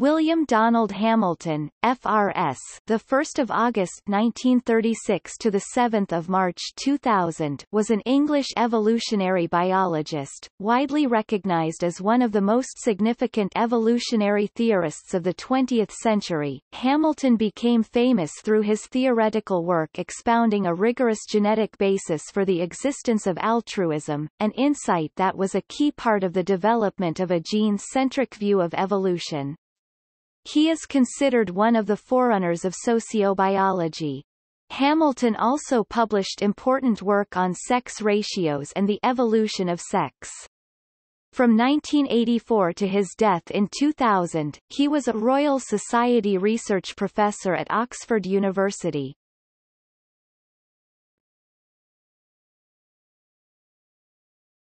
William Donald Hamilton, FRS, the 1st of August 1936 to the 7th of March 2000, was an English evolutionary biologist, widely recognized as one of the most significant evolutionary theorists of the 20th century. Hamilton became famous through his theoretical work expounding a rigorous genetic basis for the existence of altruism, an insight that was a key part of the development of a gene-centric view of evolution. He is considered one of the forerunners of sociobiology. Hamilton also published important work on sex ratios and the evolution of sex. From 1984 to his death in 2000, he was a Royal Society Research Professor at Oxford University.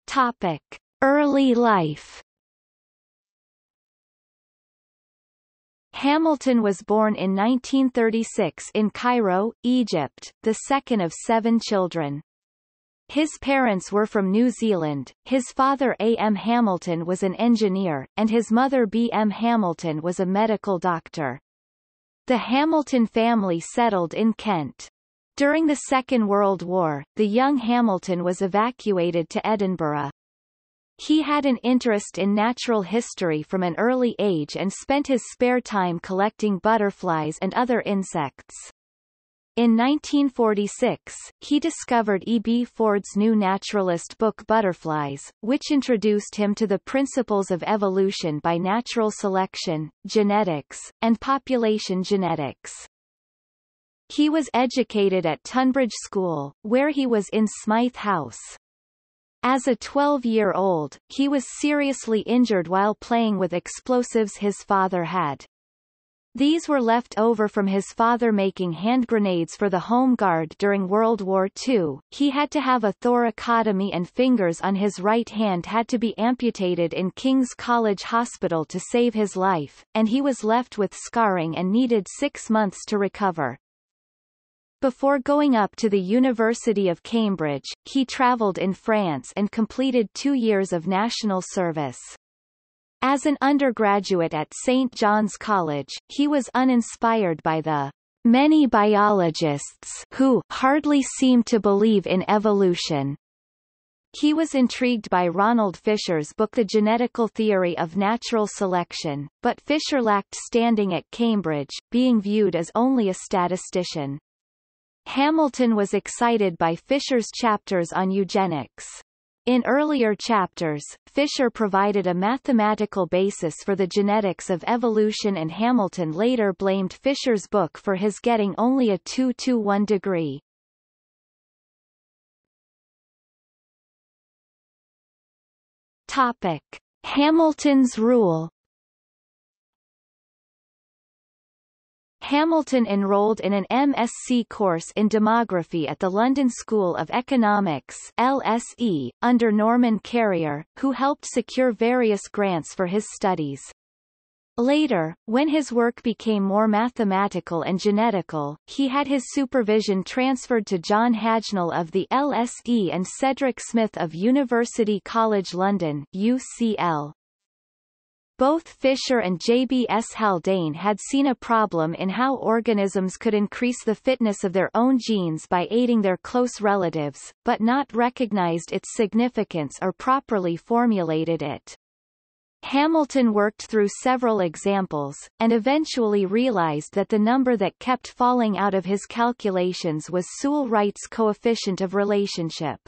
Topic. Early life Hamilton was born in 1936 in Cairo, Egypt, the second of seven children. His parents were from New Zealand, his father A. M. Hamilton was an engineer, and his mother B. M. Hamilton was a medical doctor. The Hamilton family settled in Kent. During the Second World War, the young Hamilton was evacuated to Edinburgh. He had an interest in natural history from an early age and spent his spare time collecting butterflies and other insects. In 1946, he discovered E. B. Ford's new naturalist book Butterflies, which introduced him to the principles of evolution by natural selection, genetics, and population genetics. He was educated at Tonbridge School, where he was in Smythe House. As a 12-year-old, he was seriously injured while playing with explosives his father had. These were left over from his father making hand grenades for the Home Guard during World War II. He had to have a thoracotomy and fingers on his right hand had to be amputated in King's College Hospital to save his life, and he was left with scarring and needed six months to recover. Before going up to the University of Cambridge, he travelled in France and completed two years of national service. As an undergraduate at St. John's College, he was uninspired by the many biologists who hardly seem to believe in evolution. He was intrigued by Ronald Fisher's book The Genetical Theory of Natural Selection, but Fisher lacked standing at Cambridge, being viewed as only a statistician. Hamilton was excited by Fisher's chapters on eugenics. In earlier chapters, Fisher provided a mathematical basis for the genetics of evolution and Hamilton later blamed Fisher's book for his getting only a 2-1 degree. Topic. Hamilton's rule Hamilton enrolled in an MSc course in demography at the London School of Economics LSE, under Norman Carrier, who helped secure various grants for his studies. Later, when his work became more mathematical and genetical, he had his supervision transferred to John Hajnal of the LSE and Cedric Smith of University College London UCL. Both Fisher and J.B.S. Haldane had seen a problem in how organisms could increase the fitness of their own genes by aiding their close relatives, but not recognized its significance or properly formulated it. Hamilton worked through several examples, and eventually realized that the number that kept falling out of his calculations was Sewall-Wright's coefficient of relationship.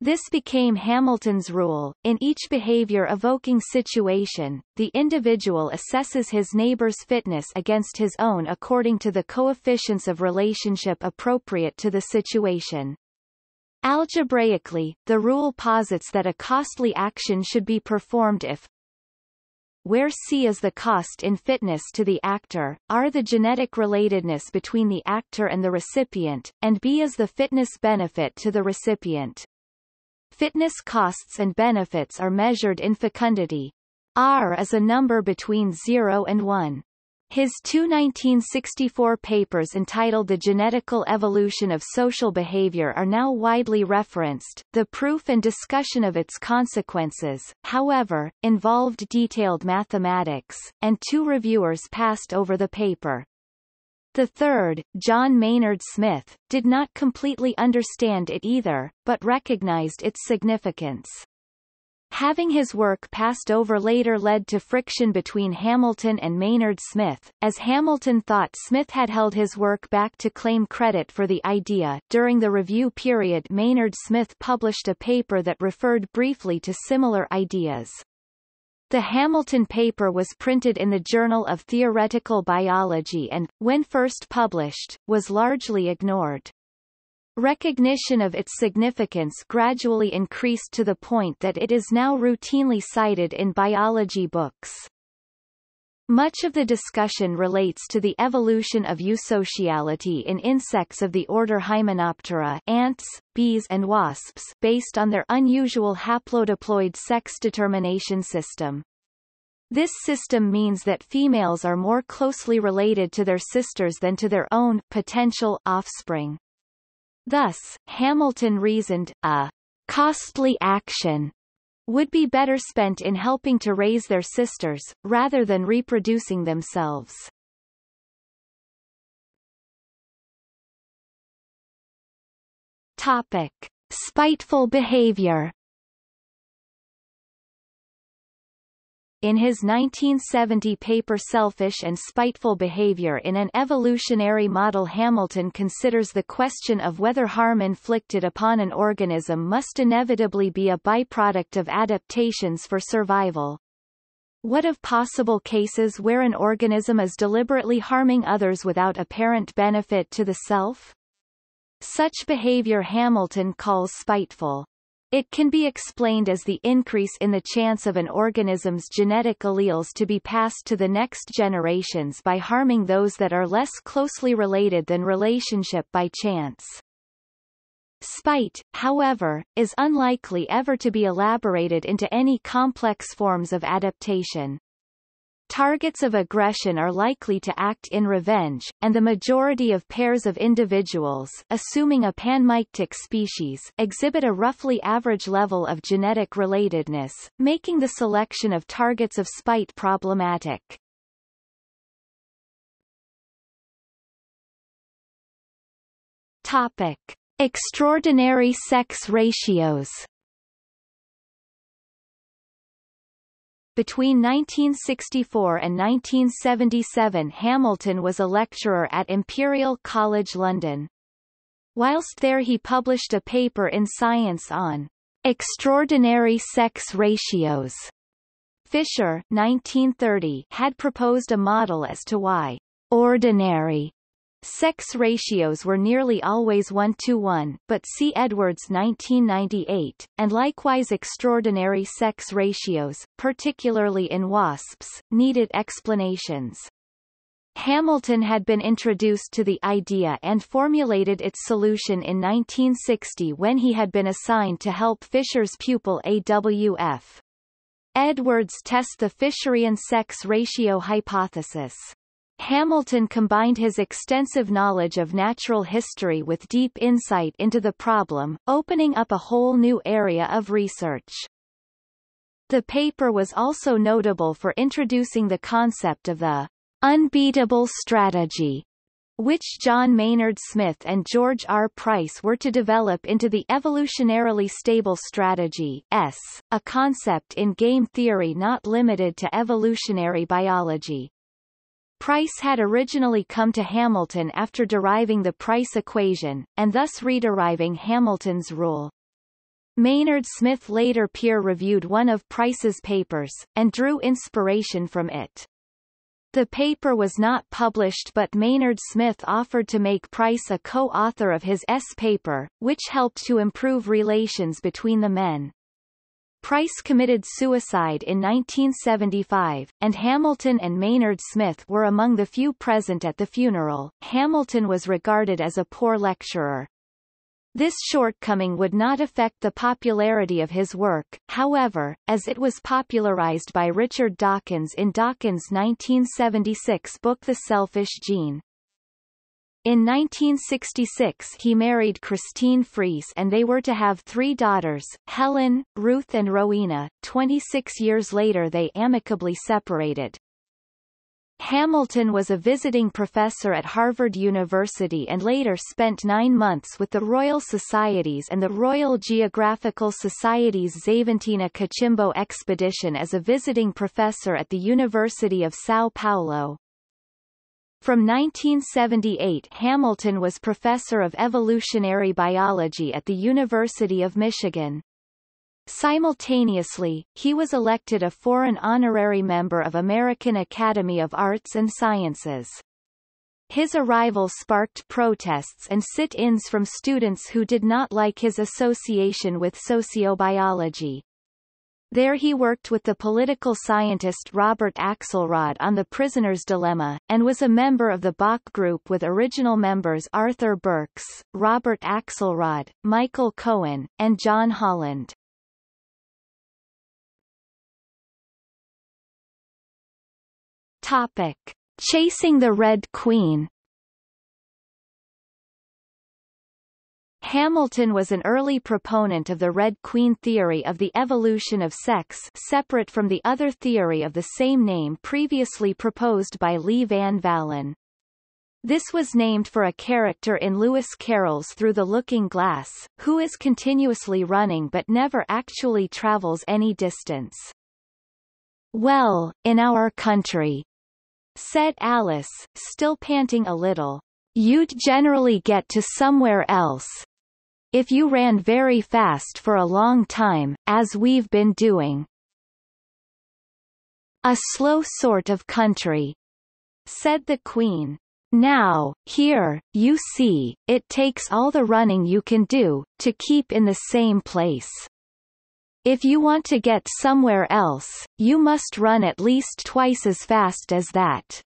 This became Hamilton's rule. In each behavior-evoking situation, the individual assesses his neighbor's fitness against his own according to the coefficients of relationship appropriate to the situation. Algebraically, the rule posits that a costly action should be performed if where C is the cost in fitness to the actor, R the genetic relatedness between the actor and the recipient, and B is the fitness benefit to the recipient. Fitness costs and benefits are measured in fecundity. R is a number between 0 and 1. His two 1964 papers entitled The Genetical Evolution of Social Behavior are now widely referenced. The proof and discussion of its consequences, however, involved detailed mathematics, and two reviewers passed over the paper. The third, John Maynard Smith, did not completely understand it either, but recognized its significance. Having his work passed over later led to friction between Hamilton and Maynard Smith, as Hamilton thought Smith had held his work back to claim credit for the idea. During the review period Maynard Smith published a paper that referred briefly to similar ideas. The Hamilton paper was printed in the Journal of Theoretical Biology and, when first published, was largely ignored. Recognition of its significance gradually increased to the point that it is now routinely cited in biology books. Much of the discussion relates to the evolution of eusociality in insects of the order Hymenoptera ants, bees and wasps based on their unusual haplodiploid sex determination system. This system means that females are more closely related to their sisters than to their own potential offspring. Thus, Hamilton reasoned, a costly action would be better spent in helping to raise their sisters, rather than reproducing themselves. Topic. Spiteful behavior In his 1970 paper Selfish and Spiteful Behavior in an Evolutionary Model Hamilton considers the question of whether harm inflicted upon an organism must inevitably be a byproduct of adaptations for survival. What of possible cases where an organism is deliberately harming others without apparent benefit to the self? Such behavior Hamilton calls spiteful. It can be explained as the increase in the chance of an organism's genetic alleles to be passed to the next generations by harming those that are less closely related than relationship by chance. Spite, however, is unlikely ever to be elaborated into any complex forms of adaptation. Targets of aggression are likely to act in revenge, and the majority of pairs of individuals assuming a panmictic species exhibit a roughly average level of genetic relatedness, making the selection of targets of spite problematic. Topic. Extraordinary sex ratios Between 1964 and 1977 Hamilton was a lecturer at Imperial College London. Whilst there he published a paper in Science on extraordinary sex ratios. Fisher 1930 had proposed a model as to why ordinary Sex ratios were nearly always 1 to 1, but see Edwards 1998, and likewise extraordinary sex ratios, particularly in wasps, needed explanations. Hamilton had been introduced to the idea and formulated its solution in 1960 when he had been assigned to help Fisher's pupil AWF. Edwards test the Fisherian sex ratio hypothesis. Hamilton combined his extensive knowledge of natural history with deep insight into the problem, opening up a whole new area of research. The paper was also notable for introducing the concept of the unbeatable strategy, which John Maynard Smith and George R. Price were to develop into the evolutionarily stable strategy S, a concept in game theory not limited to evolutionary biology. Price had originally come to Hamilton after deriving the Price equation, and thus rederiving Hamilton's rule. Maynard Smith later peer-reviewed one of Price's papers, and drew inspiration from it. The paper was not published but Maynard Smith offered to make Price a co-author of his S paper, which helped to improve relations between the men. Price committed suicide in 1975, and Hamilton and Maynard Smith were among the few present at the funeral. Hamilton was regarded as a poor lecturer. This shortcoming would not affect the popularity of his work, however, as it was popularized by Richard Dawkins in Dawkins' 1976 book The Selfish Gene. In 1966 he married Christine Friess and they were to have three daughters, Helen, Ruth and Rowena. 26 years later they amicably separated. Hamilton was a visiting professor at Harvard University and later spent nine months with the Royal Societies and the Royal Geographical Society's Xavantina Cachimbo expedition as a visiting professor at the University of São Paulo. From 1978 Hamilton was professor of evolutionary biology at the University of Michigan. Simultaneously, he was elected a foreign honorary member of American Academy of Arts and Sciences. His arrival sparked protests and sit-ins from students who did not like his association with sociobiology. There he worked with the political scientist Robert Axelrod on The Prisoner's Dilemma, and was a member of the Bach Group with original members Arthur Burks, Robert Axelrod, Michael Cohen, and John Holland. Topic. Chasing the Red Queen Hamilton was an early proponent of the Red Queen theory of the evolution of sex separate from the other theory of the same name previously proposed by Leigh Van Valen. This was named for a character in Lewis Carroll's Through the Looking Glass, who is continuously running but never actually travels any distance. Well, in our country, said Alice, still panting a little. You'd generally get to somewhere else. If you ran very fast for a long time, as we've been doing. A slow sort of country, said the Queen. Now, here, you see, it takes all the running you can do, to keep in the same place. If you want to get somewhere else, you must run at least twice as fast as that.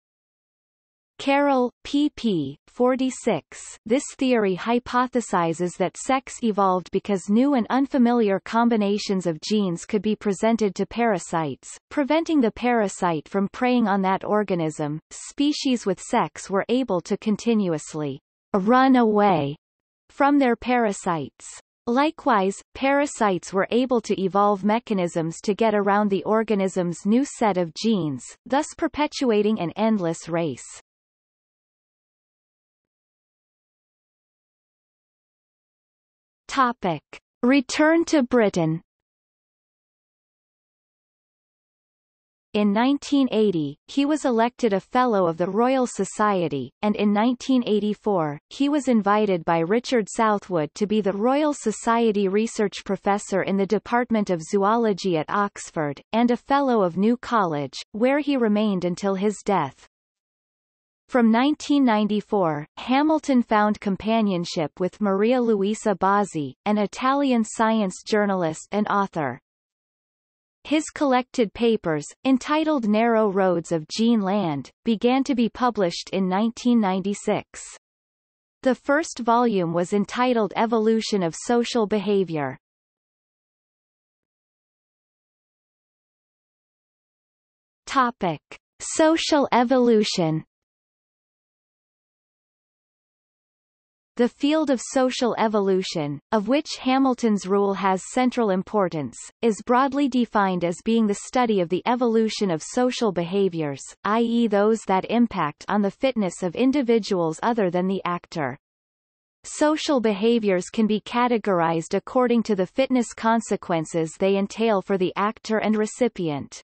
Carroll, pp. 46. This theory hypothesizes that sex evolved because new and unfamiliar combinations of genes could be presented to parasites, preventing the parasite from preying on that organism. Species with sex were able to continuously run away from their parasites. Likewise, parasites were able to evolve mechanisms to get around the organism's new set of genes, thus perpetuating an endless race. Topic. Return to Britain In 1980, he was elected a Fellow of the Royal Society, and in 1984, he was invited by Richard Southwood to be the Royal Society Research Professor in the Department of Zoology at Oxford, and a Fellow of New College, where he remained until his death. From 1994, Hamilton found companionship with Maria Luisa Bozzi, an Italian science journalist and author. His collected papers, entitled Narrow Roads of Gene Land, began to be published in 1996. The first volume was entitled Evolution of Social Behavior. Topic. Social evolution The field of social evolution, of which Hamilton's rule has central importance, is broadly defined as being the study of the evolution of social behaviors, i.e. those that impact on the fitness of individuals other than the actor. Social behaviors can be categorized according to the fitness consequences they entail for the actor and recipient.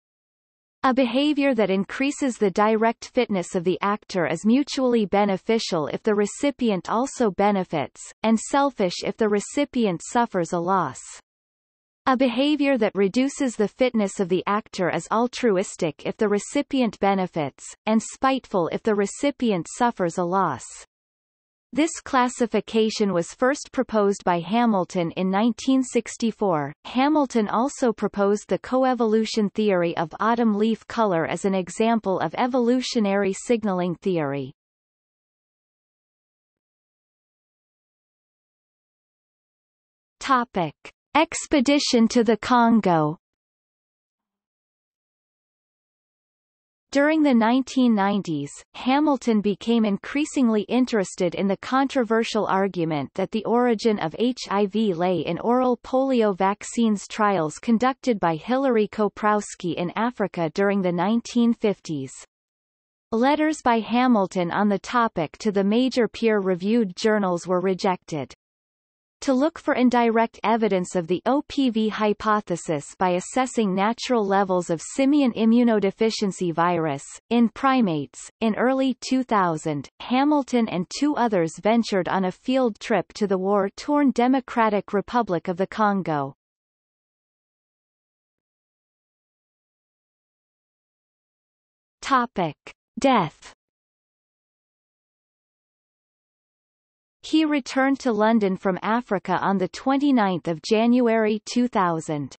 A behavior that increases the direct fitness of the actor is mutually beneficial if the recipient also benefits, and selfish if the recipient suffers a loss. A behavior that reduces the fitness of the actor is altruistic if the recipient benefits, and spiteful if the recipient suffers a loss. This classification was first proposed by Hamilton in 1964. Hamilton also proposed the coevolution theory of autumn leaf color as an example of evolutionary signaling theory. Topic. Expedition to the Congo During the 1990s, Hamilton became increasingly interested in the controversial argument that the origin of HIV lay in oral polio vaccines trials conducted by Hilary Koprowski in Africa during the 1950s. Letters by Hamilton on the topic to the major peer-reviewed journals were rejected. To look for indirect evidence of the OPV hypothesis by assessing natural levels of simian immunodeficiency virus, in primates, in early 2000, Hamilton and two others ventured on a field trip to the war-torn Democratic Republic of the Congo. Topic. Death He returned to London from Africa on 29 January 2000.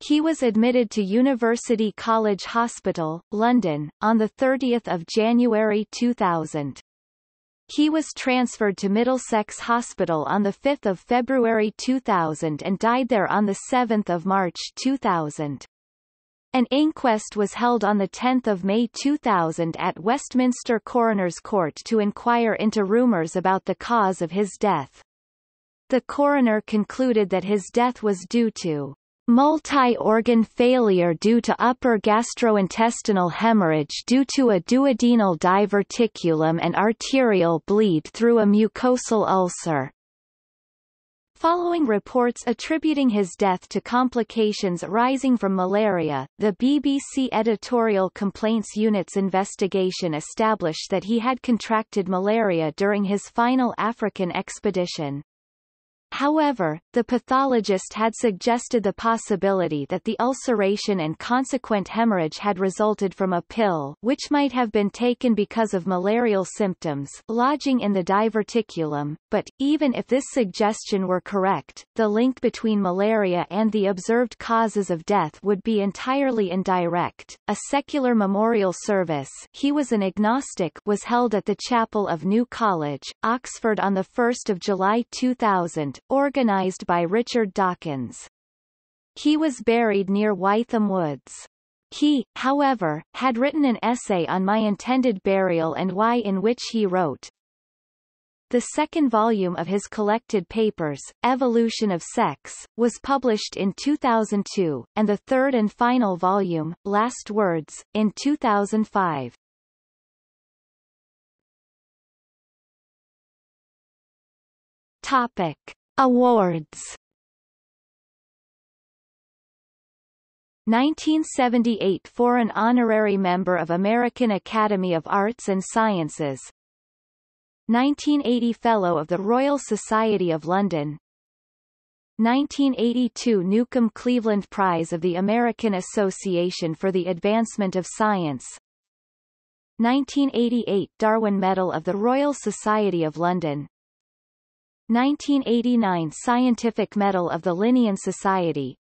He was admitted to University College Hospital, London, on 30 January 2000. He was transferred to Middlesex Hospital on 5 February 2000 and died there on 7 March 2000. An inquest was held on 10 May 2000 at Westminster Coroner's Court to inquire into rumours about the cause of his death. The coroner concluded that his death was due to multi-organ failure due to upper gastrointestinal hemorrhage due to a duodenal diverticulum and arterial bleed through a mucosal ulcer. Following reports attributing his death to complications arising from malaria, the BBC Editorial Complaints Unit's investigation established that he had contracted malaria during his final African expedition. However, the pathologist had suggested the possibility that the ulceration and consequent hemorrhage had resulted from a pill which might have been taken because of malarial symptoms lodging in the diverticulum, but, even if this suggestion were correct, the link between malaria and the observed causes of death would be entirely indirect. A secular memorial service he was an agnostic was held at the chapel of New College, Oxford on 1 July 2000, organized by Richard Dawkins. He was buried near Wytham Woods. He, however, had written an essay on my intended burial and why in which he wrote, the second volume of his collected papers, Evolution of Sex, was published in 2002, and the third and final volume, Last Words, in 2005. Topic. Awards. 1978 Foreign Honorary Member of American Academy of Arts and Sciences. 1980 Fellow of the Royal Society of London. 1982 Newcomb Cleveland Prize of the American Association for the Advancement of Science. 1988 Darwin Medal of the Royal Society of London 1989 Scientific Medal of the Linnean Society.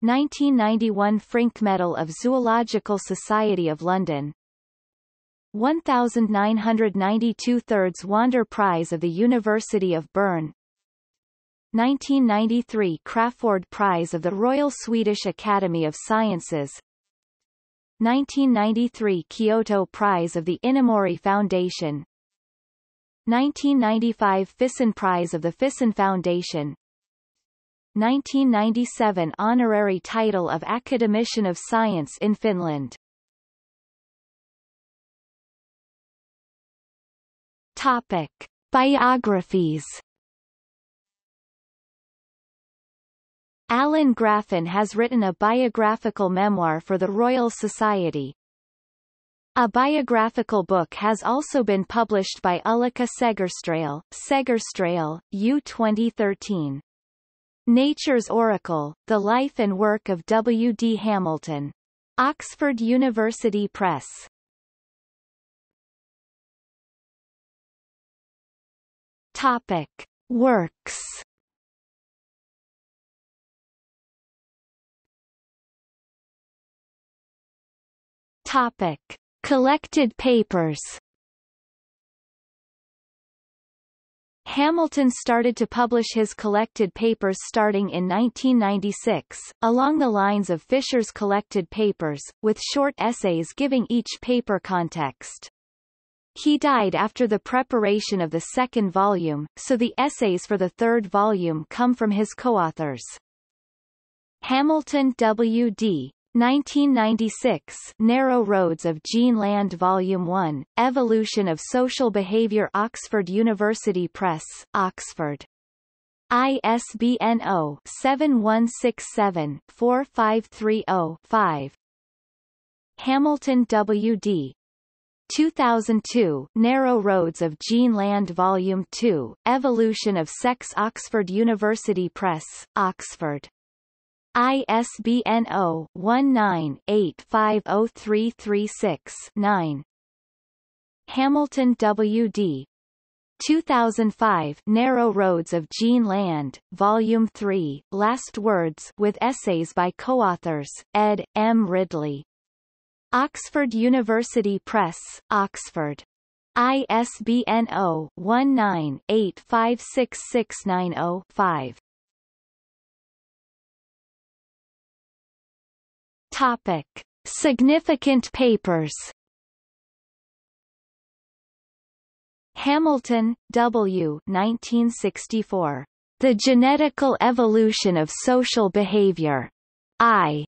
1991 Frink Medal of Zoological Society of London. 1992 Thirds Wander Prize of the University of Bern. 1993 Crafoord Prize of the Royal Swedish Academy of Sciences. 1993 Kyoto Prize of the Inamori Foundation 1995 Fyssen Prize of the Fyssen Foundation. 1997 Honorary title of Academician of Science in Finland. Topic. Biographies. Alan Grafen has written a biographical memoir for the Royal Society, a biographical book has also been published by Ullica Segerstråle, Segerstråle, U 2013. Nature's Oracle, The Life and Work of W. D. Hamilton. Oxford University Press. Topic. Works Topic. Collected papers Hamilton started to publish his collected papers starting in 1996, along the lines of Fisher's collected papers, with short essays giving each paper context. He died after the preparation of the second volume, so the essays for the third volume come from his co-authors. Hamilton W.D. 1996 Narrow Roads of Gene Land Volume 1, Evolution of Social Behavior Oxford University Press, Oxford. ISBN 0-7167-4530-5 Hamilton W.D. 2002 Narrow Roads of Gene Land Volume 2, Evolution of Sex Oxford University Press, Oxford. ISBN 0-19-850336-9. Hamilton W.D. 2005 Narrow Roads of Gene Land, Volume 3, Last Words with essays by co-authors, ed. M. Ridley. Oxford University Press, Oxford. ISBN 0-19-856690-5. Topic. Significant papers Hamilton, W. 1964. The Genetical Evolution of Social Behavior. I.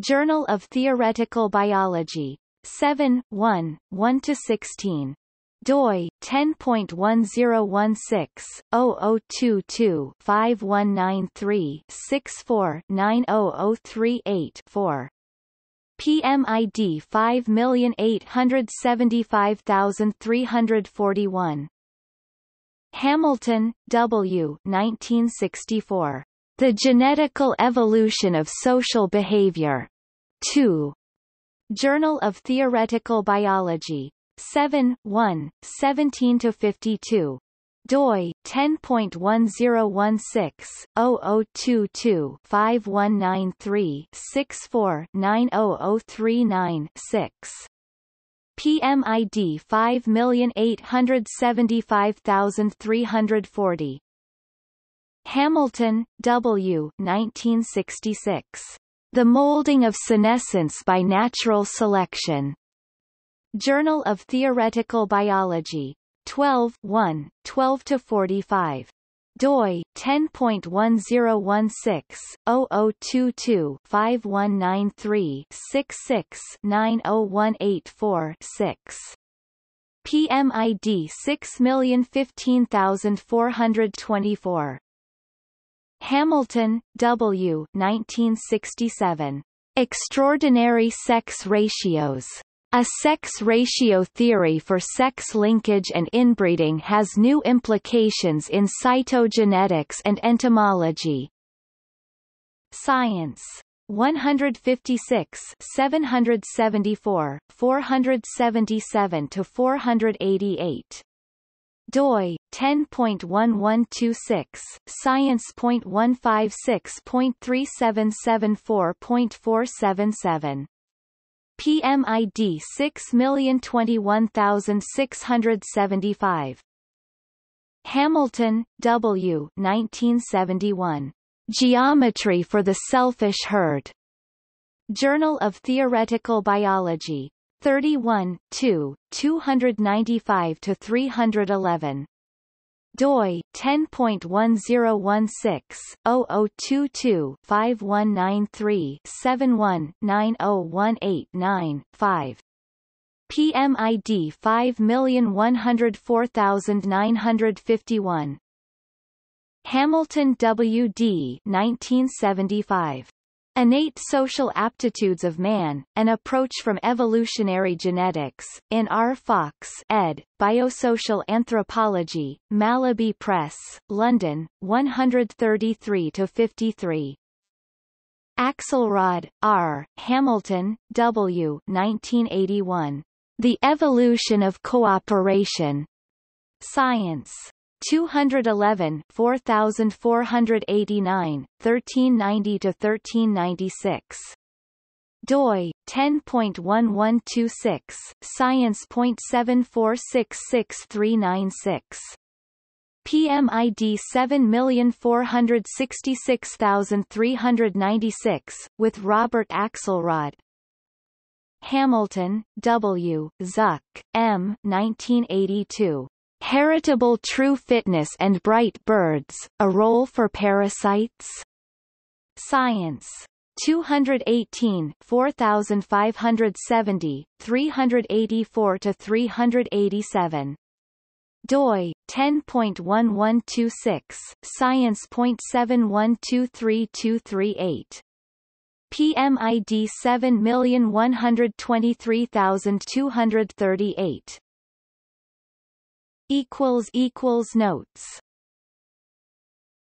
Journal of Theoretical Biology. 7, 1, 1-16 doi 10.1016/0022-5193-64-90038-4 PMID 5875341 Hamilton, W. 1964. The Genetical Evolution of Social Behavior. 2. Journal of Theoretical Biology. 7, 1, 17-52 doi 10.1016/0022-5193-64-90039-6 PMID 5875340 Hamilton, W. 1966. The Molding of Senescence by Natural Selection. Journal of Theoretical Biology. 12 1, 12-45 doi 10.1016/0022-5193-66-90184-6 PMID 6015424 Hamilton, W. 1967. Extraordinary Sex Ratios. A sex ratio theory for sex linkage and inbreeding has new implications in cytogenetics and entomology. Science. 156 774 477 to 488 doi 10.1126 science.156.3774.477 PMID 6021675. Hamilton, W. 1971. Geometry for the Selfish Herd. Journal of Theoretical Biology. 31, 2, 295-311 doi 10.1016/0022-5193-71-90189-5 PMID 5104951 Hamilton W.D. 1975 Innate Social Aptitudes of Man, An Approach from Evolutionary Genetics, in R. Fox ed., Biosocial Anthropology, Malaby Press, London, 133-53. Axelrod, R., Hamilton, W. 1981. The Evolution of Cooperation. Science. 211 4489 1390 to 1396 doi 10.1126 science.7466396 PMID 7466396, with Robert Axelrod. Hamilton, W., Zuk, M. 1982. Heritable True Fitness and Bright Birds, A Role for Parasites? Science. 218 4570, 384-387 doi 10.1126 science.7123238 PMID 7123238 equals equals notes